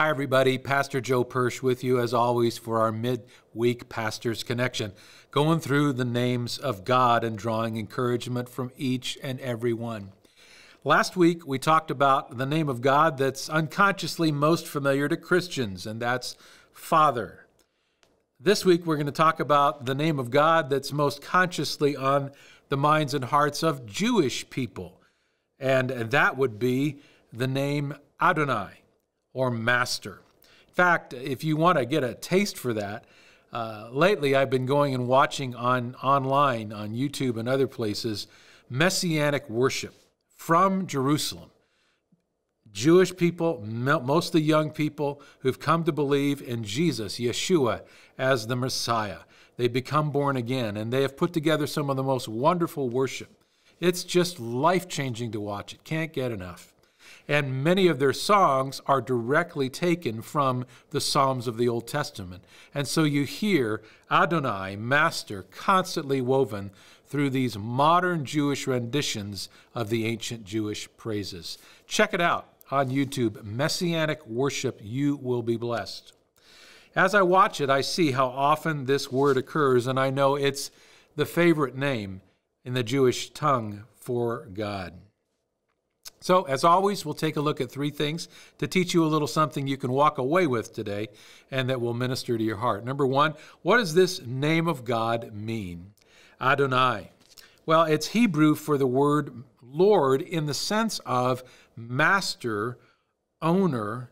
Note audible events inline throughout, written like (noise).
Hi, everybody. Pastor Joe Persh with you, as always, for our midweek Pastor's Connection, going through the names of God and drawing encouragement from each and every one. Last week, we talked about the name of God that's unconsciously most familiar to Christians, and that's Father. This week, we're going to talk about the name of God that's most consciously on the minds and hearts of Jewish people, and that would be the name Adonai or master. In fact, if you want to get a taste for that, uh, lately I've been going and watching on online on YouTube and other places messianic worship from Jerusalem. Jewish people, most of the young people who've come to believe in Jesus, Yeshua, as the Messiah. They become born again, and they have put together some of the most wonderful worship. It's just life changing to watch it. Can't get enough and many of their songs are directly taken from the Psalms of the Old Testament. And so you hear Adonai, Master, constantly woven through these modern Jewish renditions of the ancient Jewish praises. Check it out on YouTube Messianic Worship. You will be blessed. As I watch it, I see how often this word occurs, and I know it's the favorite name in the Jewish tongue for God. So, as always, we'll take a look at three things to teach you a little something you can walk away with today and that will minister to your heart. Number one, what does this name of God mean? Adonai. Well, it's Hebrew for the word Lord in the sense of master, owner,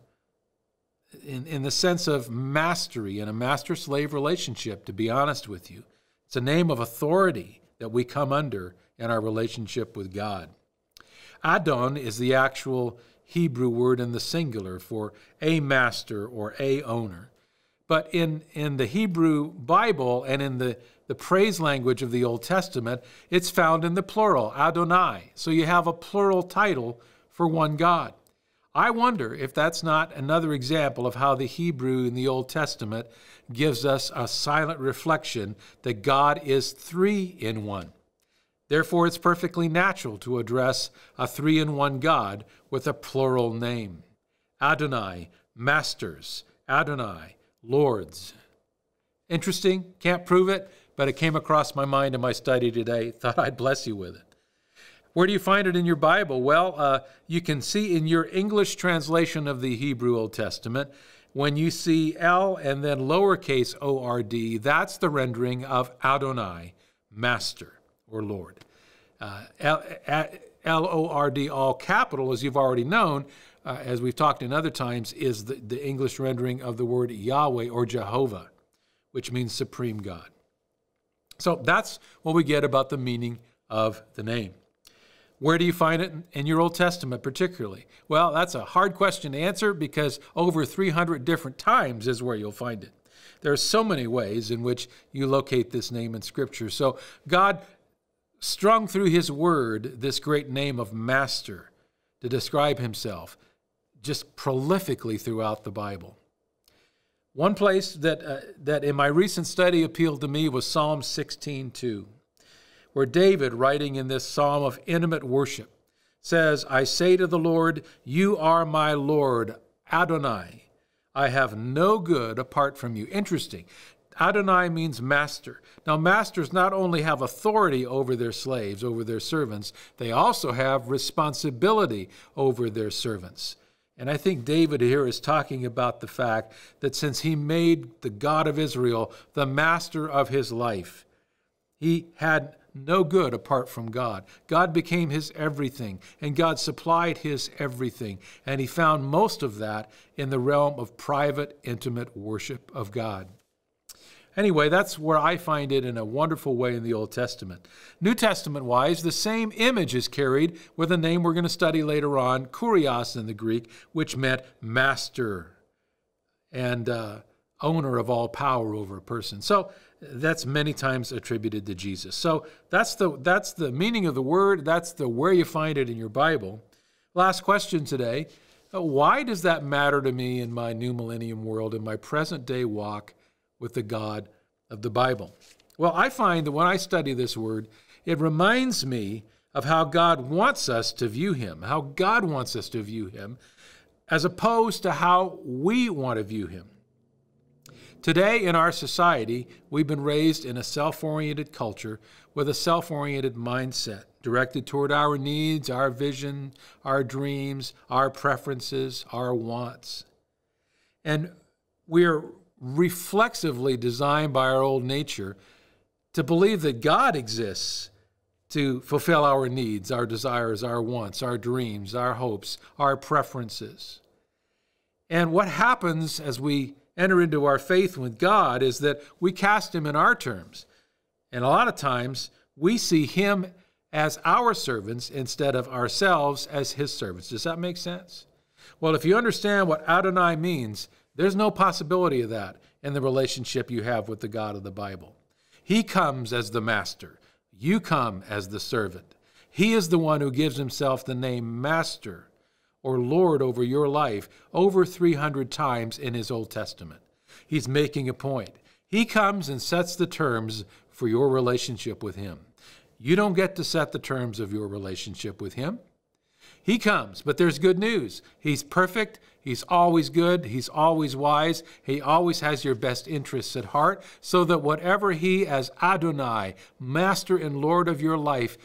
in, in the sense of mastery in a master slave relationship, to be honest with you. It's a name of authority that we come under in our relationship with God. Adon is the actual Hebrew word in the singular for a master or a owner. But in, in the Hebrew Bible and in the, the praise language of the Old Testament, it's found in the plural, Adonai. So you have a plural title for one God. I wonder if that's not another example of how the Hebrew in the Old Testament gives us a silent reflection that God is three in one. Therefore, it's perfectly natural to address a three in one God with a plural name Adonai, masters, Adonai, lords. Interesting, can't prove it, but it came across my mind in my study today. (laughs) Thought I'd bless you with it. Where do you find it in your Bible? Well, uh, you can see in your English translation of the Hebrew Old Testament, when you see L and then lowercase o r d, that's the rendering of Adonai, master or Lord. Uh, L O R D, all capital, as you've already known, uh, as we've talked in other times, is the, the English rendering of the word Yahweh or Jehovah, which means supreme God. So that's what we get about the meaning of the name. Where do you find it in your Old Testament, particularly? Well, that's a hard question to answer because over 300 different times is where you'll find it. There are so many ways in which you locate this name in Scripture. So God strung through his word this great name of master to describe himself just prolifically throughout the Bible. One place that, uh, that in my recent study appealed to me was Psalm 16:2, where David, writing in this psalm of intimate worship, says, I say to the Lord, You are my Lord, Adonai. I have no good apart from you. Interesting. Adonai means master. Now, masters not only have authority over their slaves, over their servants, they also have responsibility over their servants. And I think David here is talking about the fact that since he made the God of Israel the master of his life, he had no good apart from God. God became his everything, and God supplied his everything. And he found most of that in the realm of private, intimate worship of God. Anyway, that's where I find it in a wonderful way in the Old Testament. New Testament wise, the same image is carried with a name we're going to study later on, kurios in the Greek, which meant master and uh, owner of all power over a person. So that's many times attributed to Jesus. So that's the that's the meaning of the word. That's the where you find it in your Bible. Last question today: Why does that matter to me in my new millennium world, in my present day walk? With the God of the Bible. Well, I find that when I study this word, it reminds me of how God wants us to view Him, how God wants us to view Him. as opposed to how we want to view him. Today, in our society, we've been raised in a self oriented culture with a self oriented mindset directed toward our needs, our vision, our dreams, our preferences, our wants. And we're reflexively designed by our old nature to believe that God exists to fulfill our needs, our desires, our wants, our dreams, our hopes, our preferences. And what happens as we enter into our faith with God is that we cast Him in our terms. And a lot of times we see Him as our servants instead of ourselves as his servants. Does that make sense? Well, if you understand what Adonai means, there's no possibility of that in the relationship you have with the God of the Bible. He comes as the master, you come as the servant. He is the one who gives himself the name Master or Lord over your life over 300 times in his Old Testament. He's making a point. He comes and sets the terms for your relationship with him. You don't get to set the terms of your relationship with Him. He comes, but there's good news. He's perfect. He's always good. He's always wise. He always has your best interests at heart, so that whatever He, as Adonai, Master and Lord of your life,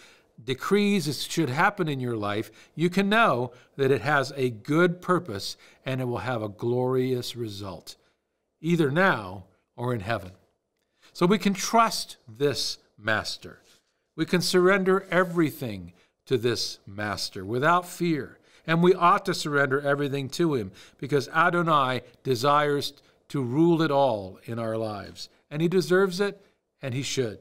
decrees should happen in your life, you can know that it has a good purpose and it will have a glorious result, either now or in heaven. So we can trust this Master. We can surrender everything to this master without fear. And we ought to surrender everything to him because Adonai desires to rule it all in our lives. And he deserves it, and he should.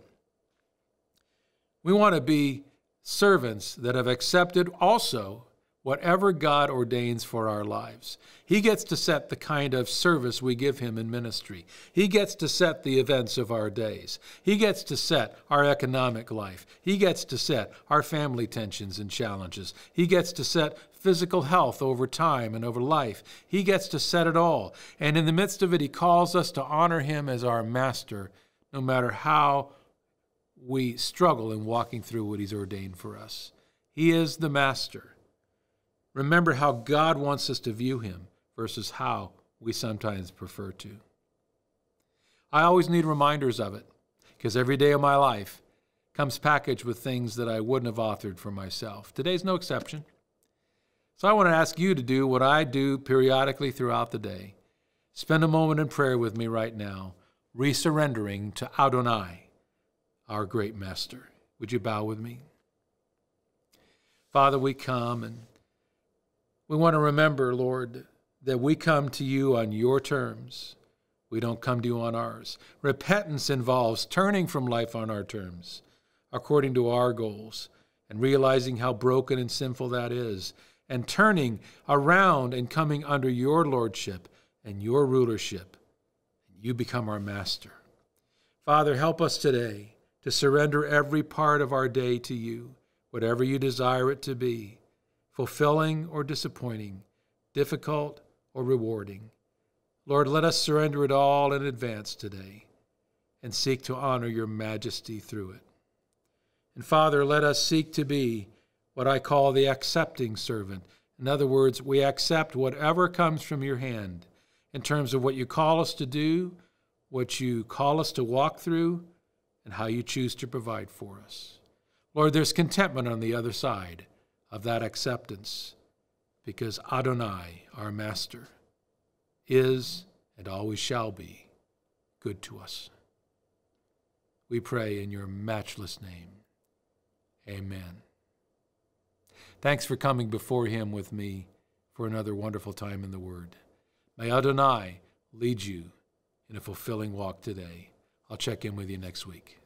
We want to be servants that have accepted also whatever God ordains for our lives. He gets to set the kind of service we give Him in ministry. He gets to set the events of our days. He gets to set our economic life. He gets to set our family tensions and challenges. He gets to set physical health over time and over life. He gets to set it all. And in the midst of it, He calls us to honor Him as our master, no matter how we struggle in walking through what He's ordained for us. He is the master. Remember how God wants us to view him versus how we sometimes prefer to. I always need reminders of it because every day of my life comes packaged with things that I wouldn't have authored for myself. Today's no exception. So I want to ask you to do what I do periodically throughout the day. Spend a moment in prayer with me right now, resurrendering to Adonai, our great master. Would you bow with me? Father, we come and we want to remember, Lord, that we come to you on your terms. We don't come to you on ours. Repentance involves turning from life on our terms, according to our goals, and realizing how broken and sinful that is, and turning around and coming under your lordship and your rulership. You become our master. Father, help us today to surrender every part of our day to you, whatever you desire it to be fulfilling or disappointing, difficult or rewarding. Lord, let us surrender it all in advance today and seek to honor your majesty through it. And Father, let us seek to be what I call the accepting servant. In other words, we accept whatever comes from your hand in terms of what you call us to do, what you call us to walk through, and how you choose to provide for us. Lord, there's contentment on the other side of that acceptance because Adonai, our Master, is and always shall be good to us. We pray in your matchless name. Amen. Thanks for coming before Him with me for another wonderful time in the Word. May Adonai lead you in a fulfilling walk today. I'll check in with you next week.